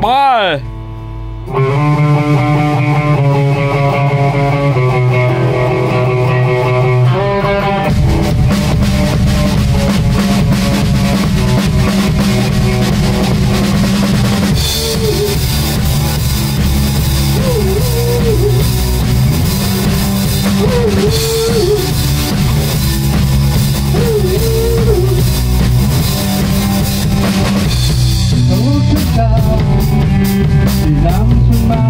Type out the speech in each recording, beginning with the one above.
拜。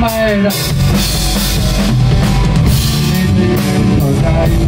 made Living it right